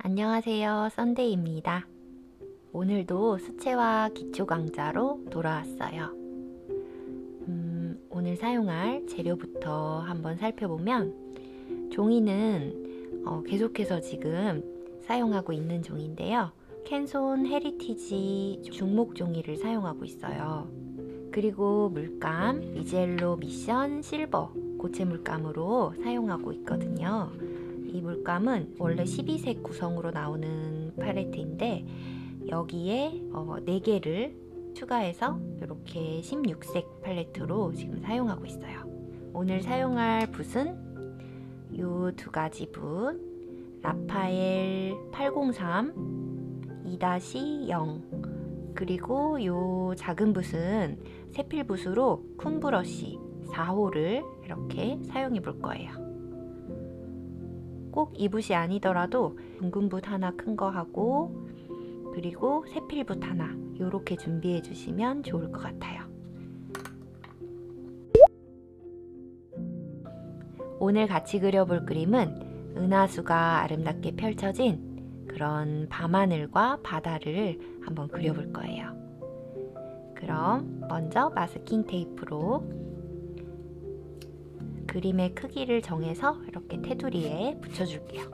안녕하세요. 썬데이입니다. 오늘도 수채화 기초 강좌로 돌아왔어요. 음, 오늘 사용할 재료부터 한번 살펴보면 종이는 어, 계속해서 지금 사용하고 있는 종인데요. 캔손 헤리티지 중목 종이를 사용하고 있어요. 그리고 물감 미젤로 미션 실버 고체 물감으로 사용하고 있거든요. 이 물감은 원래 12색 구성으로 나오는 팔레트인데 여기에 어, 4개를 추가해서 이렇게 16색 팔레트로 지금 사용하고 있어요. 오늘 사용할 붓은 이 두 가지 붓 라파엘 803 2-0 그리고 이 작은 붓은 세필 붓으로 쿵 브러쉬 4호를 이렇게 사용해 볼 거예요. 꼭 이 붓이 아니더라도 둥근 붓 하나 큰 거 하고 그리고 세필 붓 하나 이렇게 준비해 주시면 좋을 것 같아요. 오늘 같이 그려볼 그림은 은하수가 아름답게 펼쳐진 그런 밤하늘과 바다를 한번 그려볼 거예요. 그럼 먼저 마스킹 테이프로 그림의 크기를 정해서 이렇게 테두리에 붙여줄게요.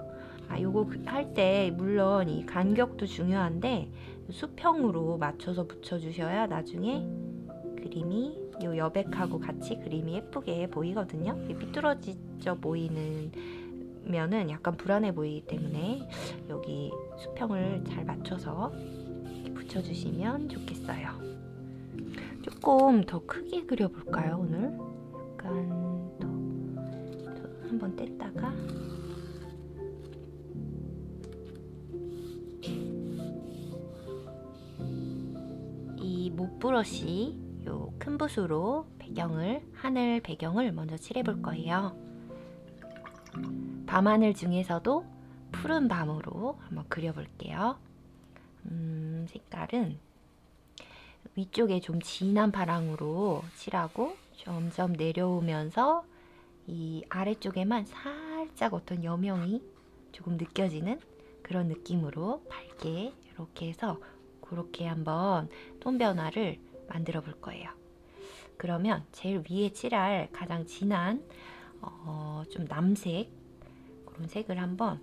아, 요거 할 때 물론 이 간격도 중요한데 수평으로 맞춰서 붙여주셔야 나중에 그림이 요 여백하고 같이 그림이 예쁘게 보이거든요. 삐뚤어져 보이는 면은 약간 불안해 보이기 때문에 여기 수평을 잘 맞춰서 붙여주시면 좋겠어요. 조금 더 크게 그려볼까요 오늘? 약간 한번 뗐다가 이 못브러시 요큰 붓으로 배경을 하늘 배경을 먼저 칠해볼 거예요. 밤하늘 중에서도 푸른 밤으로 한번 그려볼게요. 음, 색깔은 위쪽에 좀 진한 파랑으로 칠하고 점점 내려오면서 이 아래쪽에만 살짝 어떤 여명이 조금 느껴지는 그런 느낌으로 밝게 이렇게 해서 그렇게 한번 톤 변화를 만들어 볼 거예요. 그러면 제일 위에 칠할 가장 진한 어, 좀 남색 그런 색을 한번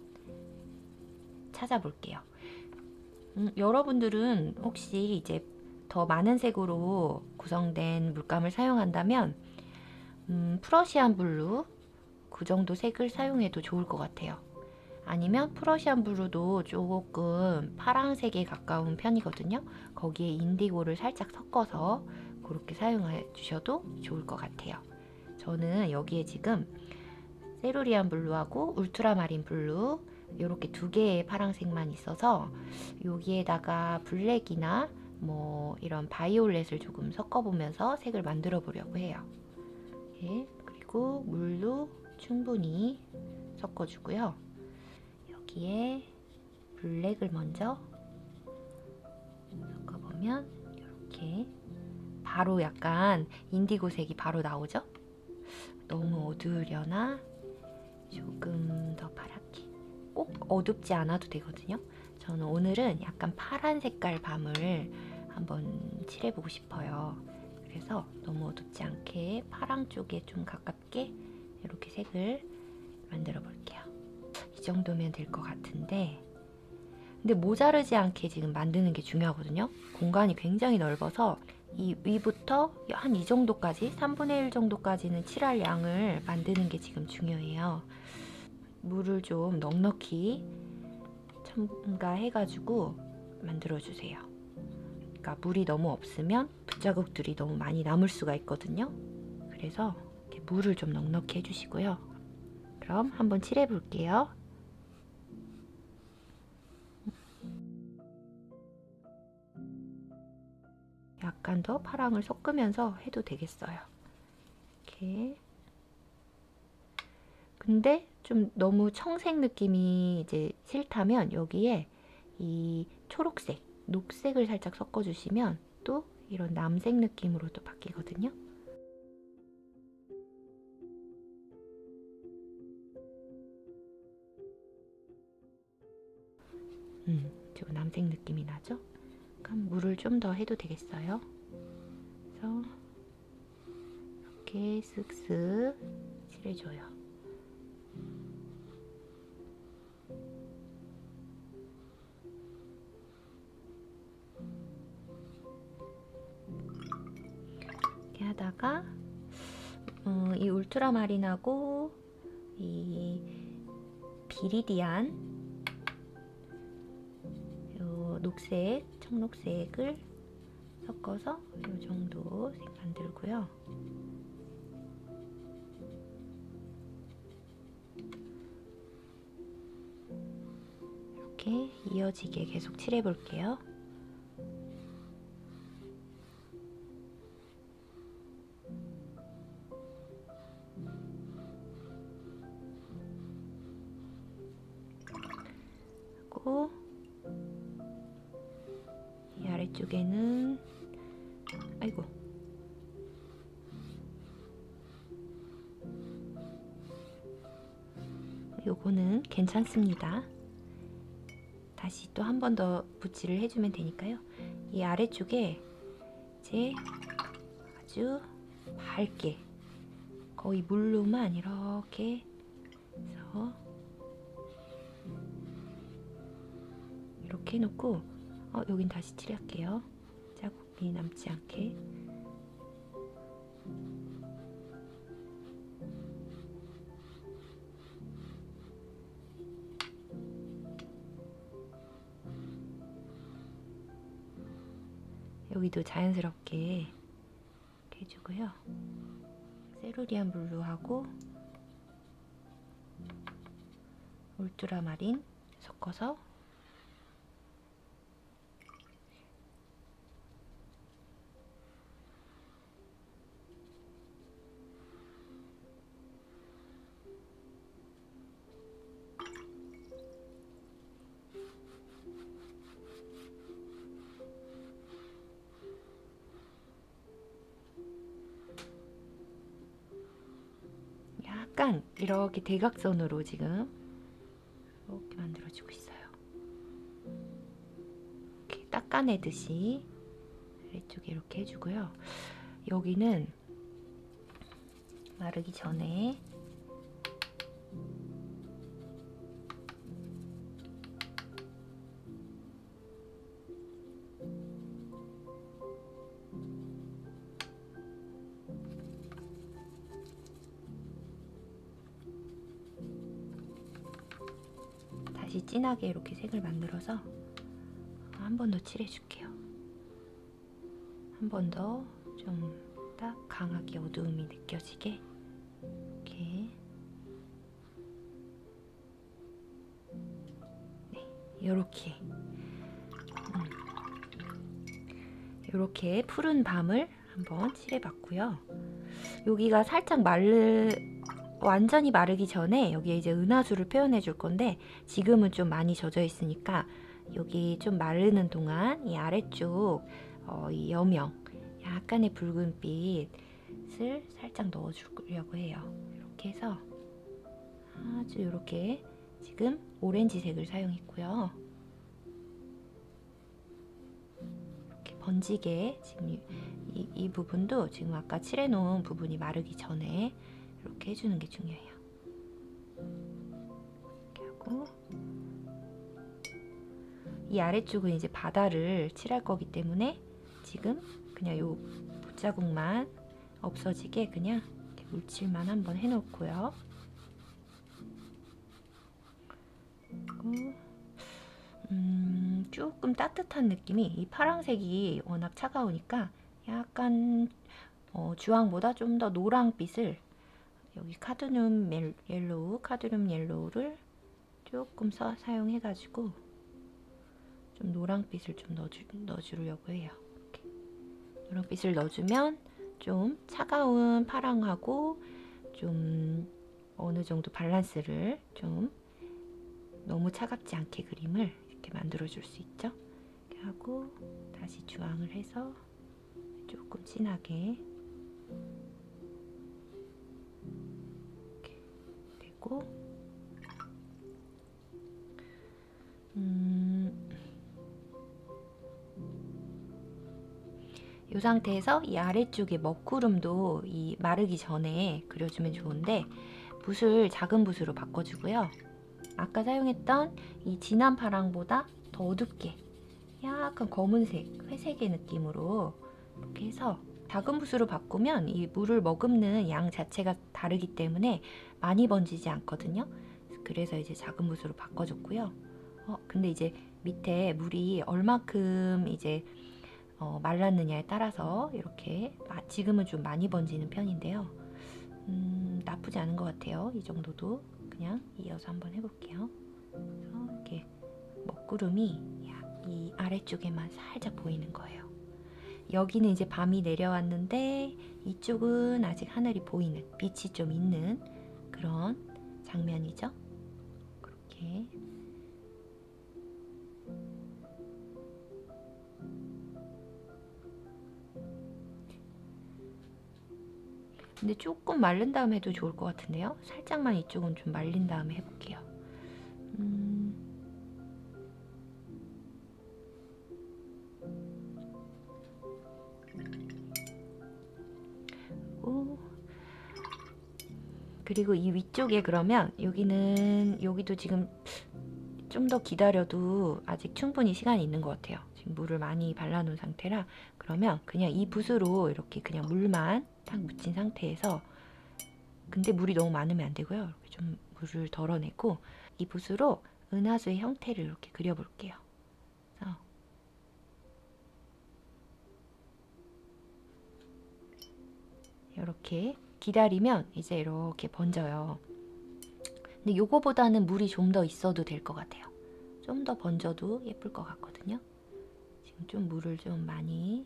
찾아볼게요. 음, 여러분들은 혹시 이제 더 많은 색으로 구성된 물감을 사용한다면 음, Prussian blue 그 정도 색을 사용해도 좋을 것 같아요. 아니면 Prussian blue도 조금 파란색에 가까운 편이거든요. 거기에 인디고를 살짝 섞어서 그렇게 사용해 주셔도 좋을 것 같아요. 저는 여기에 지금 cerulean blue하고 ultramarine blue 이렇게 두 개의 파란색만 있어서 여기에다가 black이나 뭐 이런 violet을 조금 섞어보면서 색을 만들어 보려고 해요. 예, 그리고 물도 충분히 섞어주고요. 여기에 black을 먼저 섞어보면 이렇게 바로 약간 인디고 색이 바로 나오죠? 너무 어두우려나 조금 더 파랗게 꼭 어둡지 않아도 되거든요. 저는 오늘은 약간 파란 색깔 밤을 한번 칠해보고 싶어요. 그래서 너무 어둡지 않게 파랑 쪽에 좀 가깝게 이렇게 색을 만들어 볼게요. 이 정도면 될것 같은데 근데 모자르지 않게 지금 만드는 게 중요하거든요. 공간이 굉장히 넓어서 이 위부터 한 이 정도까지 3분의 1 정도까지는 칠할 양을 만드는 게 지금 중요해요. 물을 좀 넉넉히 첨가해가지고 만들어주세요. 그러니까 물이 너무 없으면 붓자국들이 너무 많이 남을 수가 있거든요. 그래서 이렇게 물을 좀 넉넉히 해주시고요. 그럼 한번 칠해 볼게요. 약간 더 파랑을 섞으면서 해도 되겠어요. 이렇게. 근데 좀 너무 청색 느낌이 이제 싫다면 여기에 이 초록색, 녹색을 살짝 섞어주시면 또 이런 남색 느낌으로 도 바뀌거든요. 음, 좀 남색 느낌이 나죠? 그럼 물을 좀 더 해도 되겠어요. 그래서 이렇게 쓱쓱 칠해줘요. 울트라마린하고 이 비리디안 요 녹색, 청록색을 섞어서 이 정도 색 만들고요. 이렇게 이어지게 계속 칠해 볼게요. 괜찮습니다. 다시 또 한 번더 붓질을 해주면 되니까요. 이 아래쪽에 이제 아주 밝게 거의 물로만 이렇게 해서 이렇게 해놓고 어, 여긴 다시 칠할게요. 자국이 남지 않게 여기도 자연스럽게 해주고요. 세루리안 블루하고 울트라마린 섞어서 약간 이렇게 대각선으로 지금 이렇게 만들어주고 있어요. 이렇게 닦아내듯이 아래쪽에 이렇게 해주고요. 여기는 마르기 전에 진하게 이렇게 색을 만들어서 한 번 더 칠해줄게요. 한 번 더 좀 딱 강하게 어두움이 느껴지게 이렇게 네, 이렇게 음. 이렇게 푸른 밤을 한번 칠해봤고요. 여기가 살짝 마르 완전히 마르기 전에 여기에 이제 은하수를 표현해 줄 건데 지금은 좀 많이 젖어 있으니까 여기 좀 마르는 동안 이 아래쪽 어, 이 여명 약간의 붉은빛을 살짝 넣어 주려고 해요. 이렇게 해서 아주 이렇게 지금 오렌지색을 사용했고요. 이렇게 번지게 지금 이, 이, 이 부분도 지금 아까 칠해 놓은 부분이 마르기 전에 이렇게 해주는 게 중요해요. 이렇게 하고 이 아래쪽은 이제 바다를 칠할 거기 때문에 지금 그냥 요 붓자국만 없어지게 그냥 물칠만 한번 해놓고요. 음, 조금 따뜻한 느낌이 이 파란색이 워낙 차가우니까 약간 어, 주황보다 좀 더 노랑빛을 여기 cadmium yellow, cadmium yellow를 조금 사, 사용해가지고 좀 노랑빛을 좀 넣어주, 넣어주려고 해요. 이렇게. 노랑빛을 넣어주면 좀 차가운 파랑하고 좀 어느 정도 밸런스를 좀 너무 차갑지 않게 그림을 이렇게 만들어 줄 수 있죠. 이렇게 하고 다시 주황을 해서 조금 진하게 하고 음, 이 상태에서 이 아래쪽에 먹구름도 이 마르기 전에 그려주면 좋은데 붓을 작은 붓으로 바꿔주고요. 아까 사용했던 이 진한 파랑보다 더 어둡게 약간 검은색, 회색의 느낌으로 이렇게 해서 작은 붓으로 바꾸면 이 물을 머금는 양 자체가 다르기 때문에 많이 번지지 않거든요. 그래서 이제 작은 붓으로 바꿔줬고요. 어, 근데 이제 밑에 물이 얼마큼 이제 어, 말랐느냐에 따라서 이렇게 마- 지금은 좀 많이 번지는 편인데요. 음, 나쁘지 않은 것 같아요. 이 정도도 그냥 이어서 한번 해볼게요. 이렇게 먹구름이 약이 아래쪽에만 살짝 보이는 거예요. 여기는 이제 밤이 내려왔는데 이쪽은 아직 하늘이 보이는 빛이 좀 있는 그런 장면이죠. 그렇게 근데 조금 마른 다음에 해도 좋을 것 같은데요. 살짝만 이쪽은 좀 말린 다음에 해볼게요. 그리고 이 위쪽에 그러면 여기는 여기도 지금 좀 더 기다려도 아직 충분히 시간이 있는 것 같아요. 지금 물을 많이 발라놓은 상태라 그러면 그냥 이 붓으로 이렇게 그냥 물만 딱 묻힌 상태에서 근데 물이 너무 많으면 안 되고요. 이렇게 좀 물을 덜어내고 이 붓으로 은하수의 형태를 이렇게 그려볼게요. 그래서 이렇게 기다리면 이제 이렇게 번져요. 근데 요거보다는 물이 좀 더 있어도 될 것 같아요. 좀 더 번져도 예쁠 것 같거든요. 지금 좀 물을 좀 많이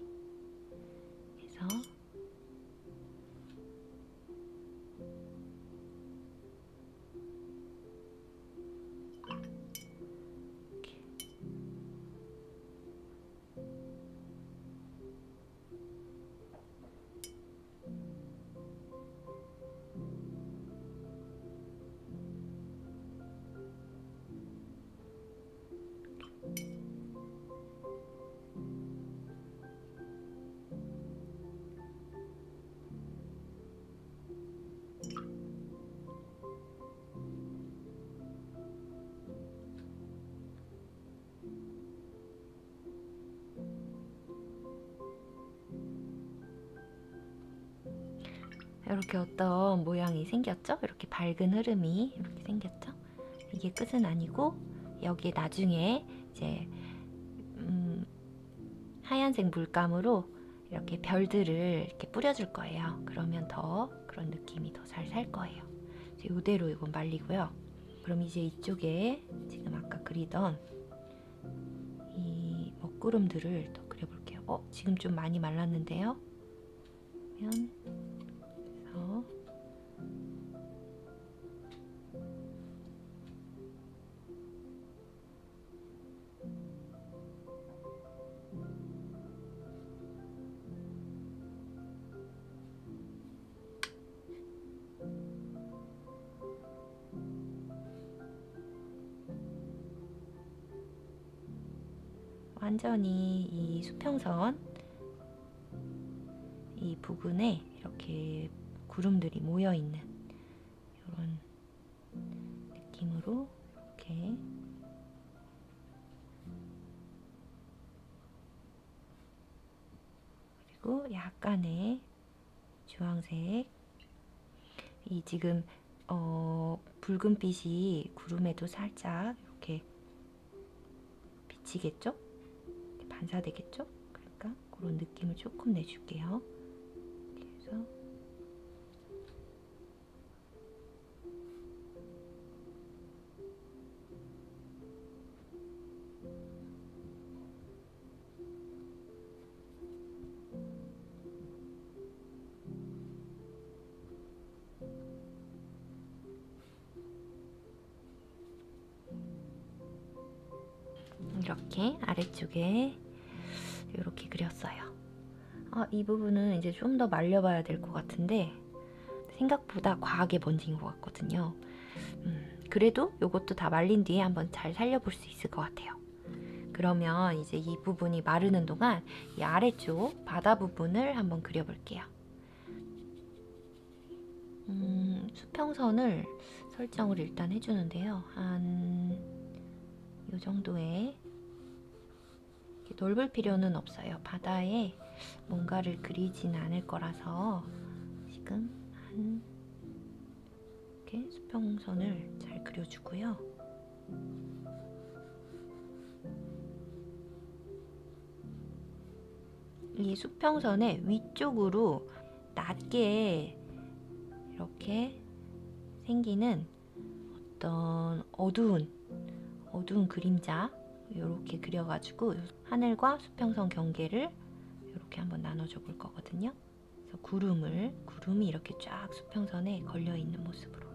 해서 이렇게 어떤 모양이 생겼죠? 이렇게 밝은 흐름이 이렇게 생겼죠? 이게 끝은 아니고 여기에 나중에 이제 음, 하얀색 물감으로 이렇게 별들을 이렇게 뿌려줄 거예요. 그러면 더 그런 느낌이 더 잘 살 거예요. 이대로 이건 말리고요. 그럼 이제 이쪽에 지금 아까 그리던 이 먹구름들을 더 그려볼게요. 어, 지금 좀 많이 말랐는데요. 그러면 완전히 이 수평선 이 부분에 이렇게 구름들이 모여 있는 이런 느낌으로 이렇게 그리고 약간의 주황색 이 지금 어, 붉은빛이 구름에도 살짝 이렇게 비치겠죠? 반사되겠죠? 그러니까 그런 느낌을 조금 내줄게요. 이렇게 해서 이렇게 아래쪽에. 아, 이 부분은 이제 좀 더 말려봐야 될것 같은데 생각보다 과하게 번진 것 같거든요. 음, 그래도 이것도 다 말린 뒤에 한번 잘 살려볼 수 있을 것 같아요. 그러면 이제 이 부분이 마르는 동안 이 아래쪽 바다 부분을 한번 그려볼게요. 음, 수평선을 설정을 일단 해주는데요. 한 이 정도의 넓을 필요는 없어요. 바다에 뭔가를 그리진 않을 거라서 지금 한 이렇게 수평선을 잘 그려주고요. 이 수평선의 위쪽으로 낮게 이렇게 생기는 어떤 어두운 어두운 그림자 이렇게 그려가지고 하늘과 수평선 경계를 이렇게 한번 나눠줘 볼 거거든요. 그래서 구름을 구름이 이렇게 쫙 수평선에 걸려 있는 모습으로.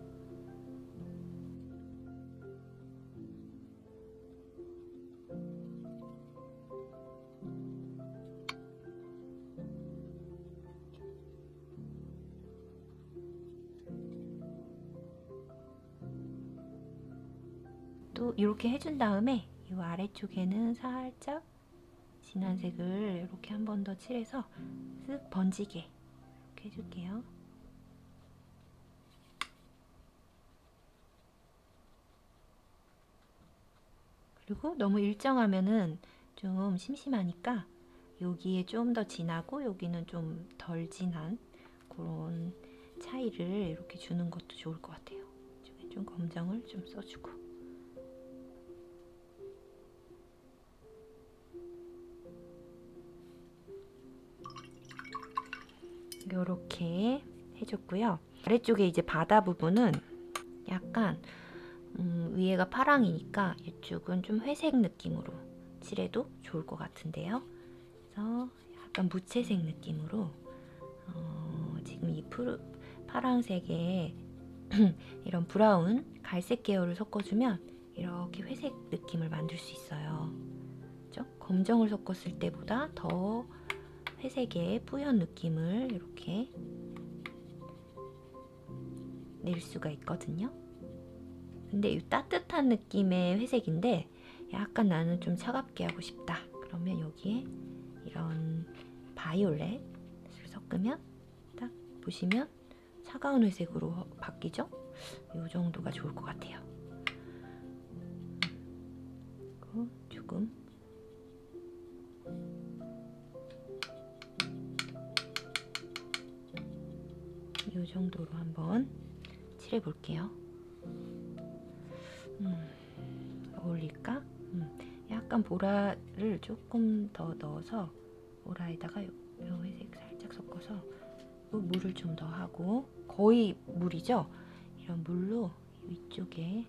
또 이렇게 해준 다음에 이 아래쪽에는 살짝 진한 색을 이렇게 한 번 더 칠해서 쓱 번지게 이렇게 해줄게요. 그리고 너무 일정하면은 좀 심심하니까 여기에 좀 더 진하고 여기는 좀 덜 진한 그런 차이를 이렇게 주는 것도 좋을 것 같아요. 이쪽에 좀 검정을 좀 써주고. 이렇게 해줬고요. 아래쪽에 이제 바다 부분은 약간 음, 위에가 파랑이니까 이쪽은 좀 회색 느낌으로 칠해도 좋을 것 같은데요. 그래서 약간 무채색 느낌으로 어, 지금 이 푸르, 파랑색에 이런 브라운, 갈색 계열을 섞어주면 이렇게 회색 느낌을 만들 수 있어요. 그렇죠? 검정을 섞었을 때보다 더 회색의 뿌연 느낌을 이렇게 낼 수가 있거든요. 근데 이 따뜻한 느낌의 회색인데 약간 나는 좀 차갑게 하고 싶다. 그러면 여기에 이런 바이올렛을 섞으면 딱 보시면 차가운 회색으로 바뀌죠? 이 정도가 좋을 것 같아요. 조금 정도로 한번 칠해 볼게요. 음, 어울릴까? 음, 약간 보라를 조금 더 넣어서 보라에다가 요, 요 회색 살짝 섞어서 요 물을 좀 더 하고 거의 물이죠? 이런 물로 위쪽에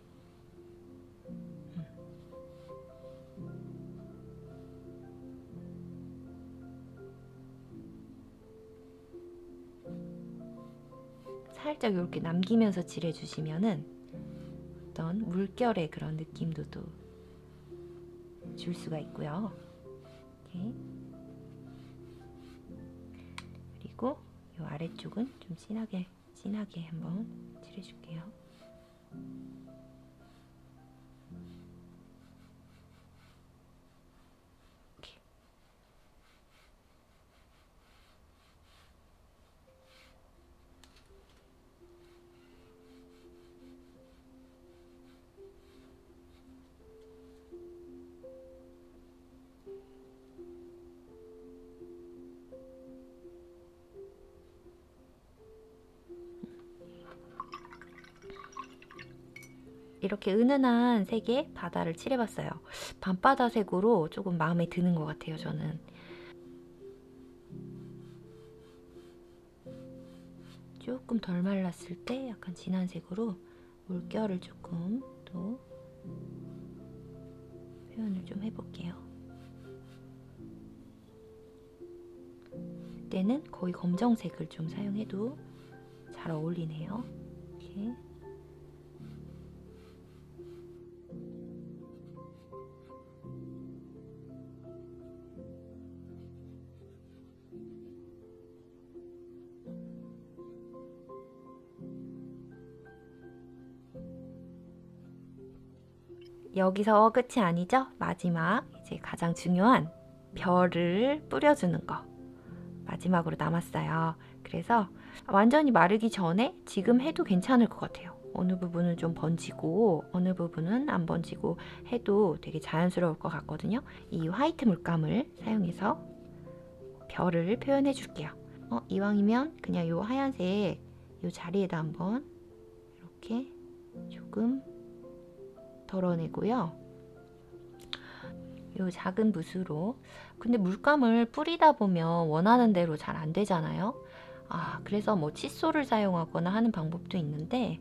살짝 이렇게 남기면서 칠해주시면은 어떤 물결의 그런 느낌도 또 줄 수가 있고요. 이렇게. 그리고 이 아래쪽은 좀 진하게 진하게 한번 칠해줄게요. 이렇게 은은한 색의 바다를 칠해봤어요. 밤바다 색으로 조금 마음에 드는 것 같아요, 저는. 조금 덜 말랐을 때 약간 진한 색으로 물결을 조금 또 표현을 좀 해볼게요. 이때는 거의 검정색을 좀 사용해도 잘 어울리네요. 이렇게. 여기서 끝이 아니죠? 마지막 이제 가장 중요한 별을 뿌려주는 거 마지막으로 남았어요. 그래서 완전히 마르기 전에 지금 해도 괜찮을 것 같아요. 어느 부분은 좀 번지고 어느 부분은 안 번지고 해도 되게 자연스러울 것 같거든요. 이 화이트 물감을 사용해서 별을 표현해 줄게요. 어, 이왕이면 그냥 이 하얀색 이 자리에다 한번 이렇게 조금 덜어내고요. 이 작은 붓으로 근데 물감을 뿌리다 보면 원하는 대로 잘 안 되잖아요. 아 그래서 뭐 칫솔을 사용하거나 하는 방법도 있는데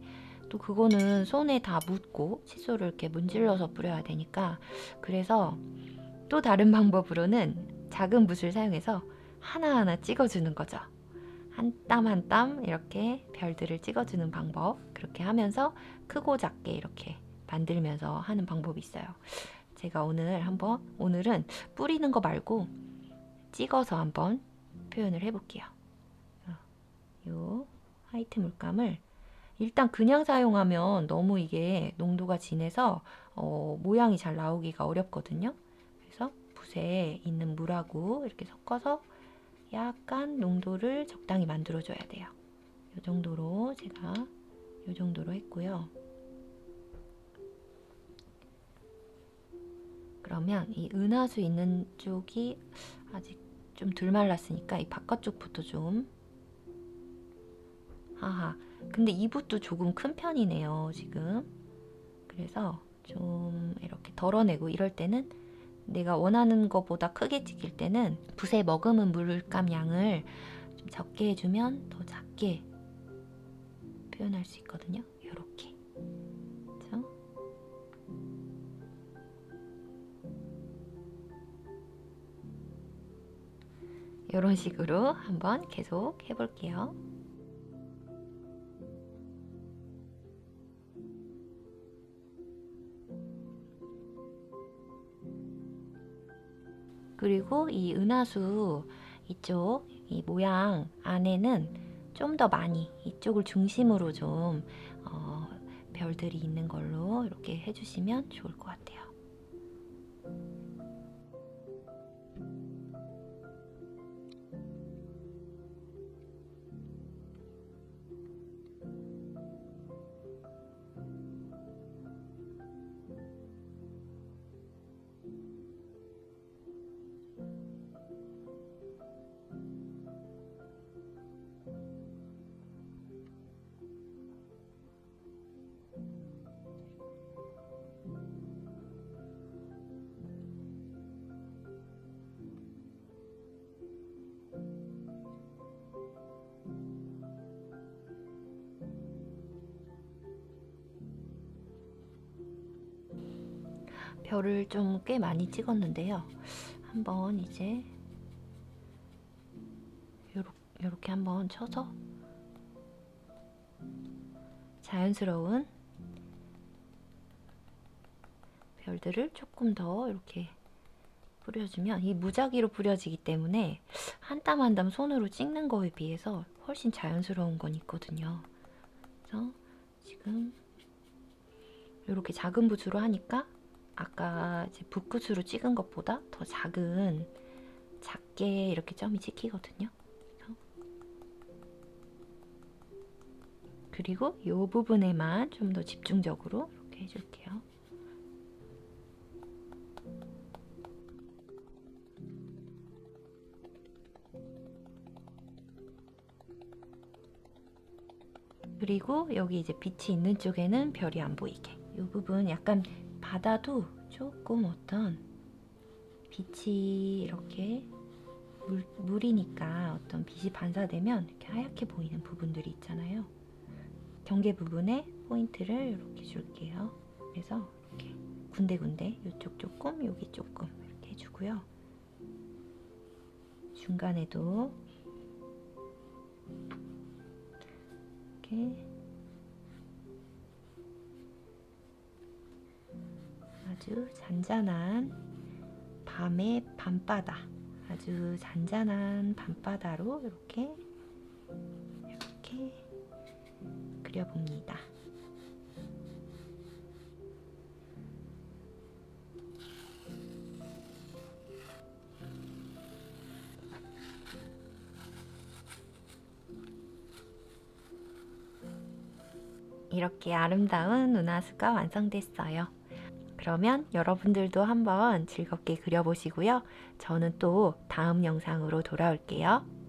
또 그거는 손에 다 묻고 칫솔을 이렇게 문질러서 뿌려야 되니까 그래서 또 다른 방법으로는 작은 붓을 사용해서 하나하나 찍어주는 거죠. 한 땀 한 땀 이렇게 별들을 찍어주는 방법 그렇게 하면서 크고 작게 이렇게 만들면서 하는 방법이 있어요. 제가 오늘 한번 오늘은 뿌리는 거 말고 찍어서 한번 표현을 해볼게요. 어, 요 화이트 물감을 일단 그냥 사용하면 너무 이게 농도가 진해서 어, 모양이 잘 나오기가 어렵거든요. 그래서 붓에 있는 물하고 이렇게 섞어서 약간 농도를 적당히 만들어줘야 돼요. 이 정도로 제가 이 정도로 했고요. 그러면 이 은하수 있는 쪽이 아직 좀 덜 말랐으니까 이 바깥쪽부터 좀. 하하 근데 이붓도 조금 큰 편이네요 지금. 그래서 좀 이렇게 덜어내고 이럴 때는 내가 원하는 것보다 크게 찍힐 때는 붓에 머금은 물감 양을 좀 적게 해주면 더 작게 표현할 수 있거든요. 이렇게 이런 식으로 한번 계속 해볼게요. 그리고 이 은하수 이쪽 이 모양 안에는 좀 더 많이 이쪽을 중심으로 좀 어, 별들이 있는 걸로 이렇게 해주시면 좋을 것 같아요. 별을 좀 꽤 많이 찍었는데요. 한번 이제 이렇게 한번 쳐서 자연스러운 별들을 조금 더 이렇게 뿌려주면 이 무작위로 뿌려지기 때문에 한 땀 한 땀 손으로 찍는 거에 비해서 훨씬 자연스러운 건 있거든요. 그래서 지금 이렇게 작은 붓으로 하니까 아까 이제 붓끝으로 찍은 것보다 더 작은 작게 이렇게 점이 찍히거든요. 그리고 이 부분에만 좀더 집중적으로 이렇게 해줄게요. 그리고 여기 이제 빛이 있는 쪽에는 별이 안 보이게 이 부분 약간 바다도 조금 어떤 빛이 이렇게 물, 물이니까 어떤 빛이 반사되면 이렇게 하얗게 보이는 부분들이 있잖아요. 경계 부분에 포인트를 이렇게 줄게요. 그래서 이렇게 군데군데 이쪽 조금, 여기 조금 이렇게 해주고요. 중간에도 이렇게 아주 잔잔한 밤의 밤바다 아주 잔잔한 밤바다로 이렇게 이렇게 그려봅니다. 이렇게 아름다운 은하수가 완성됐어요. 그러면 여러분들도 한번 즐겁게 그려보시고요. 저는 또 다음 영상으로 돌아올게요.